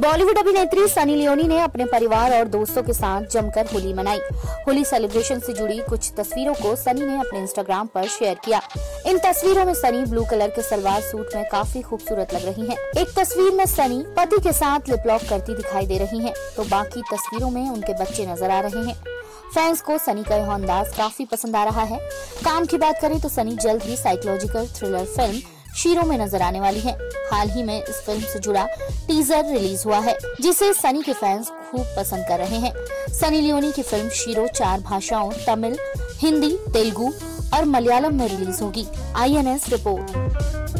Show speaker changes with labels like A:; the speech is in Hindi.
A: बॉलीवुड अभिनेत्री सनी लियोनी ने अपने परिवार और दोस्तों के साथ जमकर होली मनाई। होली सेलिब्रेशन से जुड़ी कुछ तस्वीरों को सनी ने अपने इंस्टाग्राम पर शेयर किया। इन तस्वीरों में सनी ब्लू कलर के सलवार सूट में काफ़ी खूबसूरत लग रही हैं। एक तस्वीर में सनी पति के साथ लिप लॉक करती दिखाई दे रही है तो बाकी तस्वीरों में उनके बच्चे नज़र आ रहे हैं। फैंस को सनी का यह अंदाज काफ़ी पसंद आ रहा है। काम की बात करें तो सनी जल्द ही साइकोलॉजिकल थ्रिलर फ़िल्म शीरो में नज़र आने वाली है। हाल ही में इस फ़िल्म से जुड़ा टीजर रिलीज़ हुआ है, जिसे सनी के फैंस खूब पसंद कर रहे हैं। सनी लियोनी की फ़िल्म शीरो चार भाषाओं, तमिल, हिंदी, तेलुगू और मलयालम में रिलीज़ होगी। INS report.